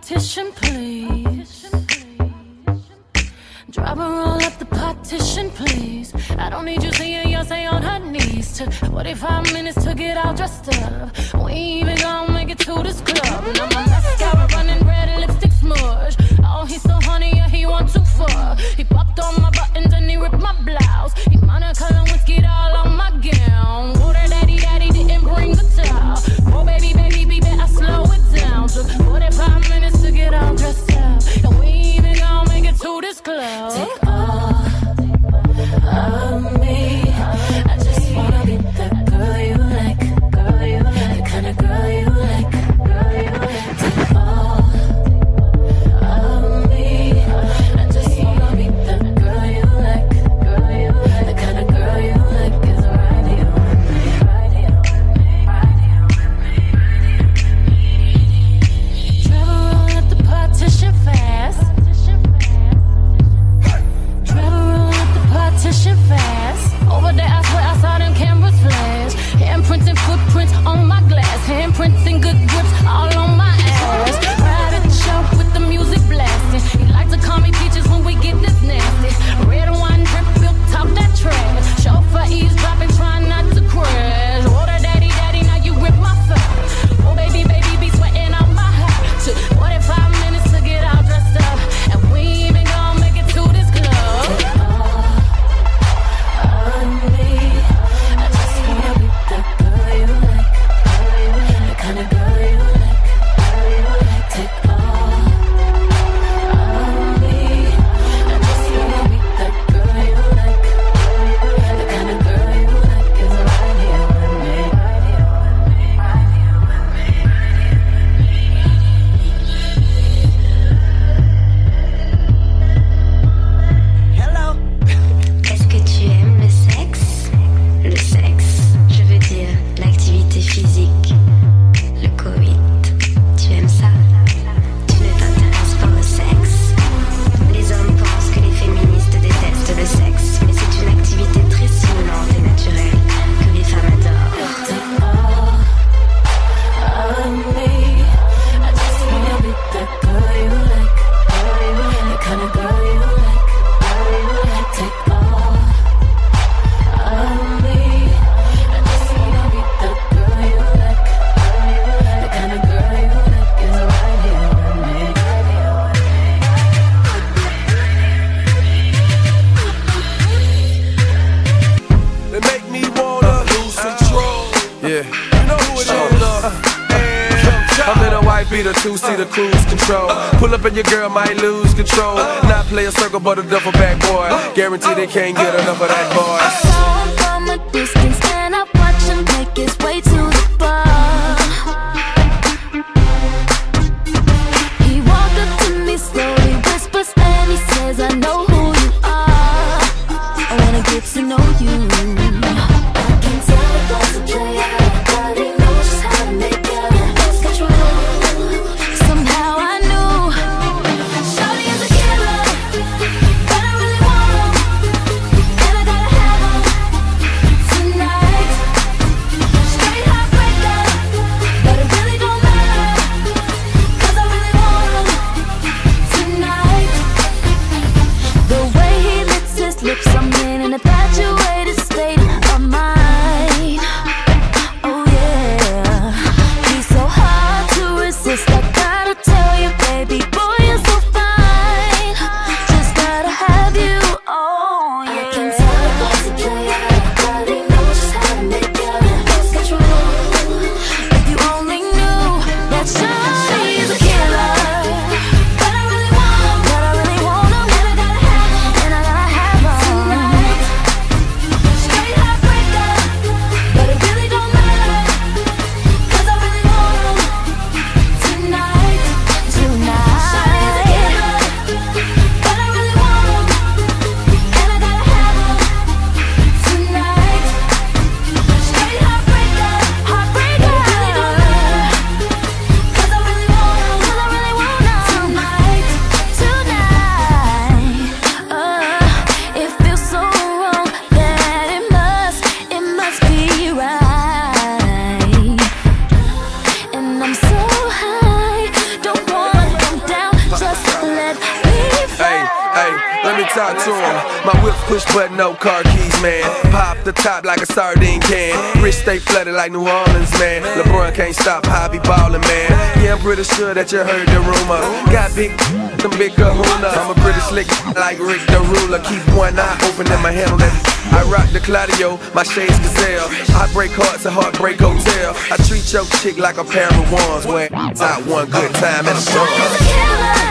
partition, please. Drop her all up the partition, please. I don't need you seeing say on her knees. Took 45 minutes to get all dressed up. We Be the two-seater cruise control. Pull up and your girl might lose control. Not play a circle, but a double back boy. Guarantee they can't get enough of that boy. I saw him from a distance, and I watch him make his way to talk to him. My whip push button, no car keys, man. Pop the top like a sardine can. Wrist stay flooded like New Orleans, man. LeBron can't stop hobby ballin', man. Yeah, I'm pretty sure that you heard the rumor. Got big, some big kahuna. I'm a pretty slick like Rick the Ruler. Keep one eye open and my that. I rock the Claudio, my shades gazelle. I break hearts a heartbreak hotel. I treat your chick like a pair of wands. When it's one good time at a show.